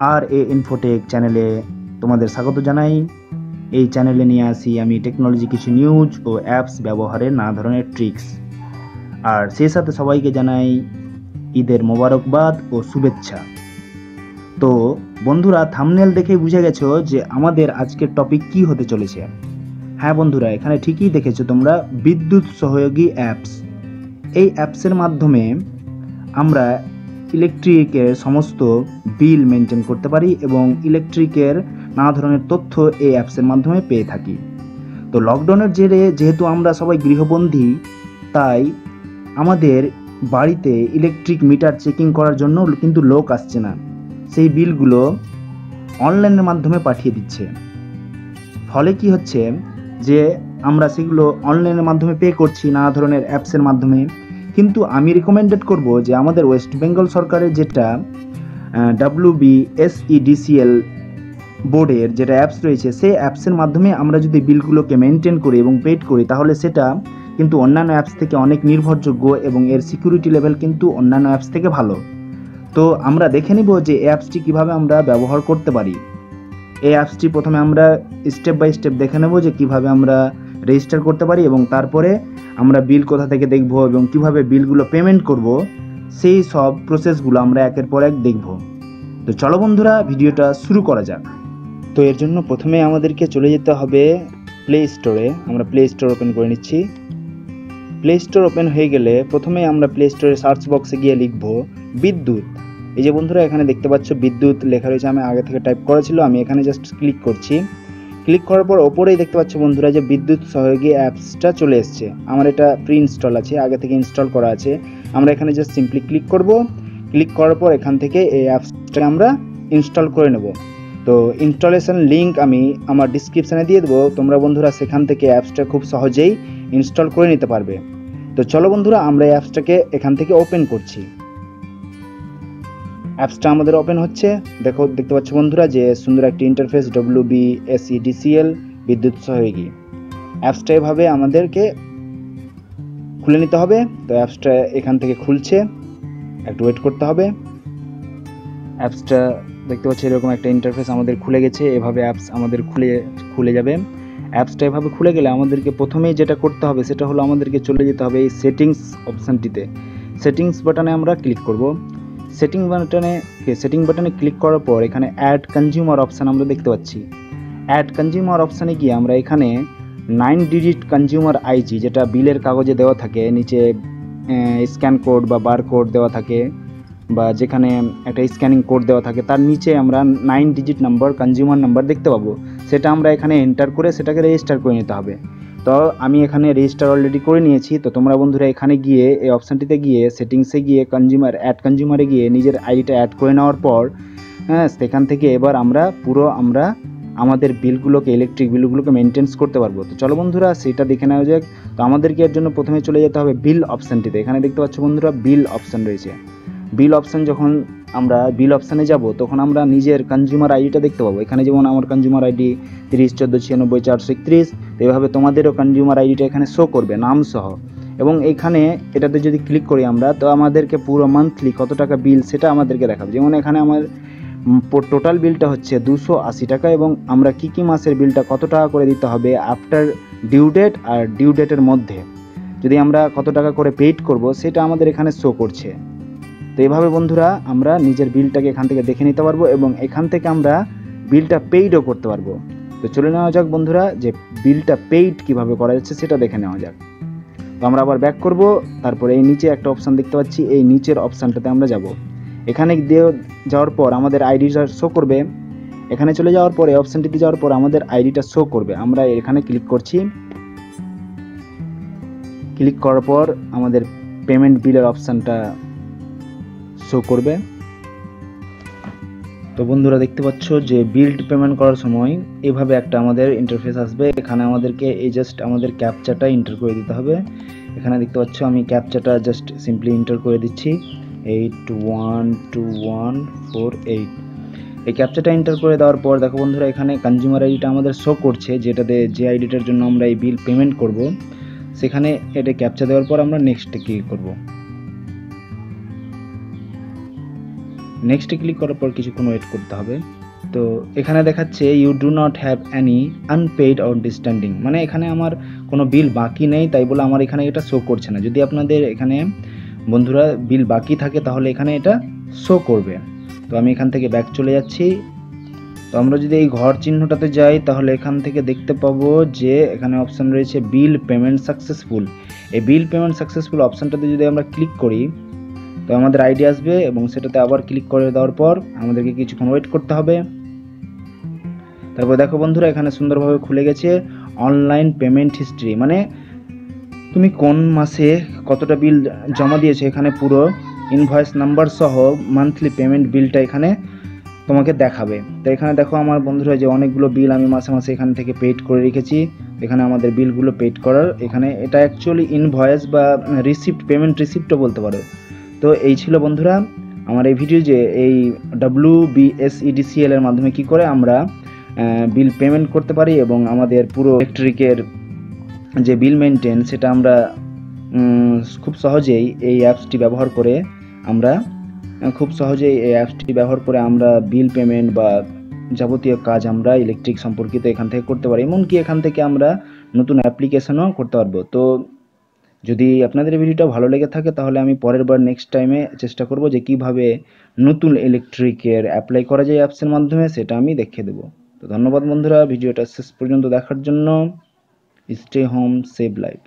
আর এ Infotech চ্যানেলে তোমাদের স্বাগত জানাই। এই চ্যানেলে নিয়ে আসি আমি টেকনোলজি কিছু নিউজ ও অ্যাপস ব্যবহারের নানা ধরনের ট্রিক্স আর সেই সাথে সবাইকে জানাই ঈদের মোবারকবাদ ও শুভেচ্ছা। তো বন্ধুরা থামনেল দেখে বুঝে গেছো যে আমাদের আজকের টপিক কি হতে চলেছে। হ্যাঁ বন্ধুরা, এখানে ঠিকই দেখেছ তোমরা, বিদ্যুৎ সহযোগী অ্যাপস এই অ্যাপসের মাধ্যমে আমরা ইলেকট্রিকের সমস্ত বিল মেনটেন করতে পারি এবং ইলেকট্রিকের নানা ধরনের তথ্য এই অ্যাপসের মাধ্যমে পেয়ে থাকি। তো লকডাউনের জেরে যেহেতু আমরা সবাই গৃহবন্দী, তাই আমাদের বাড়িতে ইলেকট্রিক মিটার চেকিং করার জন্য কিন্তু লোক আসছে না। সেই বিলগুলো অনলাইনের মাধ্যমে পাঠিয়ে দিচ্ছে। ফলে কি হচ্ছে যে আমরা সেগুলো অনলাইনের মাধ্যমে পে করছি, নানা ধরনের অ্যাপসের মাধ্যমে। কিন্তু আমি রিকমেন্ডেড করব যে আমাদের ওয়েস্ট বেঙ্গল সরকারের যেটা ডাব্লিউ বি এসইডিসিএল বোর্ডের যেটা অ্যাপস রয়েছে, সেই অ্যাপসের মাধ্যমে আমরা যদি বিলগুলোকে মেনটেন করি এবং পেড করি, তাহলে সেটা কিন্তু অন্যান্য অ্যাপস থেকে অনেক নির্ভরযোগ্য এবং এর সিকিউরিটি লেভেল কিন্তু অন্যান্য অ্যাপস থেকে ভালো। তো আমরা দেখে নিব যে অ্যাপসটি কীভাবে আমরা ব্যবহার করতে পারি। এই অ্যাপসটি প্রথমে আমরা স্টেপ বাই স্টেপ দেখে নেব যে কীভাবে আমরা রেজিস্টার করতে পারি এবং তারপরে আমরা বিল কোথা থেকে দেখব এবং কীভাবে বিলগুলো পেমেন্ট করব, সেই সব প্রসেসগুলো আমরা একের পর এক দেখব। তো চলো বন্ধুরা, ভিডিওটা শুরু করা যাক। তো এর জন্য প্রথমে আমাদেরকে চলে যেতে হবে প্লে স্টোরে আমরা প্লে স্টোর ওপেন করে নিচ্ছি। প্লে স্টোর ওপেন হয়ে গেলে প্রথমে আমরা প্লে স্টোরে সার্চ বক্সে গিয়ে লিখব, বিদ্যুৎ। এই যে বন্ধুরা, এখানে দেখতে পাচ্ছ বিদ্যুৎ লেখা রয়েছে। আমি আগে থেকে টাইপ করা ছিল, আমি এখানে জাস্ট ক্লিক করছি। ক্লিক করার পর ওপরেই দেখতে পাচ্ছ বন্ধুরা যে বিদ্যুৎ সহযোগী অ্যাপসটা চলে এসছে। আমার এটা প্রি ইনস্টল আছে, আগে থেকে ইনস্টল করা আছে। আমরা এখানে জাস্ট সিম্পলি ক্লিক করব। ক্লিক করার পর এখান থেকে এই অ্যাপসটাকে আমরা ইনস্টল করে নেব। তো ইনস্টলেশন লিঙ্ক আমি আমার ডিসক্রিপশানে দিয়ে দেবো। তোমরা বন্ধুরা সেখান থেকে অ্যাপসটা খুব সহজেই ইনস্টল করে নিতে পারবে। তো চলো বন্ধুরা, আমরা এই অ্যাপসটাকে এখান থেকে ওপেন করছি। অ্যাপসটা আমাদের ওপেন হচ্ছে। দেখো, দেখতে পাচ্ছ বন্ধুরা যে সুন্দর একটি ইন্টারফেস ডব্লিউ বি এসইডিসিএল বিদ্যুৎ সহযোগী অ্যাপসটা এভাবে আমাদেরকে খুলে নিতে হবে। তো অ্যাপসটা এখান থেকে খুলছে। একটু ওয়েট করতে হবে। অ্যাপসটা দেখতে পাচ্ছি এরকম একটা ইন্টারফেস আমাদের খুলে গেছে। এভাবে অ্যাপস আমাদের খুলে খুলে যাবে। অ্যাপসটা এভাবে খুলে গেলে আমাদেরকে প্রথমেই যেটা করতে হবে, সেটা হলো আমাদেরকে চলে যেতে হবে এই সেটিংস অপশানটিতে সেটিংস বাটনে আমরা ক্লিক করব। সেটিং বাটনে সেটিং বাটনে ক্লিক করার পর এখানে অ্যাড কনজিউমার অপশান আমরা দেখতে পাচ্ছি। অ্যাড কনজিউমার অপশানে গিয়ে আমরা এখানে নাইন ডিজিট কনজিউমার আইজি যেটা বিলের কাগজে দেওয়া থাকে, নিচে স্ক্যান কোড বা বার কোড দেওয়া থাকে, বা যেখানে একটা স্ক্যানিং কোড দেওয়া থাকে, তার নিচে আমরা nine digit number consumer number দেখতে পাবো। সেটা আমরা এখানে এন্টার করে সেটাকে রেজিস্টার করে নিতে হবে। তো আমি এখানে রেজিস্টার অলরেডি করে নিয়েছি। তো তোমরা বন্ধুরা এখানে গিয়ে এই অপশানটিতে গিয়ে সেটিংসে গিয়ে কনজিউমার অ্যাড কনজিউমারে গিয়ে নিজের আইডিটা অ্যাড করে নেওয়ার পর হ্যাঁ সেখান থেকে এবার আমরা পুরো আমরা আমাদের বিলগুলোকে ইলেকট্রিক বিলগুলোকে মেনটেন্স করতে পারব। তো চলো বন্ধুরা, সেটা দেখে নেওয়া যাক। তো আমাদেরকে এর জন্য প্রথমে চলে যেতে হবে? বিল অপশানটিতে এখানে দেখতে পাচ্ছ বন্ধুরা বিল অপশান রয়েছে। বিল অপশান যখন আমরা বিল অপশানে যাব, তখন আমরা নিজের কনজিউমার আইডিটা দেখতে পাবো। এখানে যেমন আমার কনজিউমার আইডি তিরিশ, চোদ্দ, ছিয়ানব্বই, চারশো একত্রিশ, এভাবে তোমাদেরও কনজিউমার আইডিটা এখানে শো করবে, নাম সহ। এবং এখানে এটাতে যদি ক্লিক করি আমরা, তো আমাদেরকে পুরো মান্থলি কত টাকা বিল সেটা আমাদেরকে দেখাবে। যেমন এখানে আমার টোটাল বিলটা হচ্ছে দুশো আশি টাকা এবং আমরা কি কি মাসের বিলটা কত টাকা করে দিতে হবে আফটার ডিউ ডেট আর ডিউ ডেটের মধ্যে। যদি আমরা কত টাকা করে পেইড করব, সেটা আমাদের এখানে শো করছে। তো এভাবে বন্ধুরা আমরা নিজের বিলটাকে এখান থেকে দেখে নিতে পারব এবং এখান থেকে আমরা বিলটা পেইডও করতে পারব। তো চলে নেওয়া যাক বন্ধুরা যে বিলটা পেইড কীভাবে করা যাচ্ছে সেটা দেখে নেওয়া যাক। তো আমরা আবার ব্যাক করব, তারপরে এই নিচে একটা অপশান দেখতে পাচ্ছি, এই নিচের অপশানটাতে আমরা যাব। এখানে দিয়ে যাওয়ার পর আমাদের আইডিটা শো করবে। এখানে চলে যাওয়ার পরে অপশানটিতে যাওয়ার পর আমাদের আইডিটা শো করবে। আমরা এখানে ক্লিক করছি। ক্লিক করার পর আমাদের পেমেন্ট বিলের অপশানটা শো করবে। তো বন্ধুরা দেখতে পাচ্ছ যে বিল পেমেন্ট করার সময় এভাবে একটা আমাদের ইন্টারফেস আসবে। এখানে আমাদেরকে এই জাস্ট আমাদের ক্যাপচাটা এন্টার করে দিতে হবে। এখানে দেখতে পাচ্ছ আমি ক্যাপচাটা জাস্ট সিম্পলি এন্টার করে দিচ্ছি। Eight one two one four eight এই ক্যাপচাটা এন্টার করে দেওয়ার পর দেখো বন্ধুরা এখানে কনজিউমার আইডিটা আমাদের শো করছে, যেটাতে যে আইডিটার জন্য আমরা এই বিল পেমেন্ট করব। সেখানে এটা ক্যাপচা দেওয়ার পর আমরা নেক্সটে ক্লিক করব। নেক্সটে ক্লিক করার পর কিছুক্ষণ ওয়েট করতে হবে। তো এখানে দেখাচ্ছে you do not have any unpaid outstanding মানে এখানে আমার কোনো বিল বাকি নেই, তাই বলে আমার এখানে এটা শো করছে না। যদি আপনাদের এখানে বন্ধুরা বিল বাকি থাকে, তাহলে এখানে এটা শো করবে। তো আমি এখান থেকে ব্যাক চলে যাচ্ছি। তো আমরা যদি এই ঘর চিহ্নটাতে যাই, তাহলে এখান থেকে দেখতে পাবো যে এখানে অপশান রয়েছে বিল পেমেন্ট সাকসেসফুল এই বিল পেমেন্ট সাকসেসফুল অপশানটাতে যদি আমরা ক্লিক করি তো আমাদের আইডি আসবে এবং সেটাতে আবার ক্লিক করে দেওয়ার পর আমাদেরকে কিছুক্ষণ ওয়েট করতে হবে। তারপর দেখো বন্ধুরা, এখানে সুন্দরভাবে খুলে গেছে অনলাইন পেমেন্ট হিস্ট্রি মানে তুমি কোন মাসে কতটা বিল জমা দিয়েছ, এখানে পুরো ইনভয়েস নাম্বার সহ মান্থলি পেমেন্ট বিলটা এখানে তোমাকে দেখাবে। তো এখানে দেখো আমার বন্ধুরা যে অনেকগুলো বিল আমি মাসে মাসে এখান থেকে পেড করে রেখেছি। এখানে আমাদের বিলগুলো পেড করার, এখানে এটা অ্যাকচুয়ালি ইনভয়েস বা রিসিপ্ট পেমেন্ট রিসিপ্টও বলতে পারো। তো এই ছিল বন্ধুরা আমার এই ভিডিও যে এই ডাব্লিউ বিএসইডিসিএল এর মাধ্যমে কি করে আমরা বিল পেমেন্ট করতে পারি এবং আমাদের পুরো ইলেকট্রিকের যে বিল মেনটেন সেটা আমরা খুব সহজেই এই অ্যাপসটি ব্যবহার করে আমরা, খুব সহজেই এই অ্যাপসটি ব্যবহার করে আমরা বিল পেমেন্ট বা যাবতীয় কাজ আমরা ইলেকট্রিক সম্পর্কিত এখান থেকে করতে পারি। এমনকি এখান থেকে আমরা নতুন অ্যাপ্লিকেশনও করতে পারব। তো যদি আপনাদের ভিডিওটা ভালো লেগে থাকে, তাহলে আমি পরের বার নেক্সট টাইমে চেষ্টা করব যে কীভাবে নতুন ইলেকট্রিকের অ্যাপ্লাই করা যায় অ্যাপসের মাধ্যমে, সেটা আমি দেখে দেবো। তো ধন্যবাদ বন্ধুরা, ভিডিওটা শেষ পর্যন্ত দেখার জন্য। Stay home save life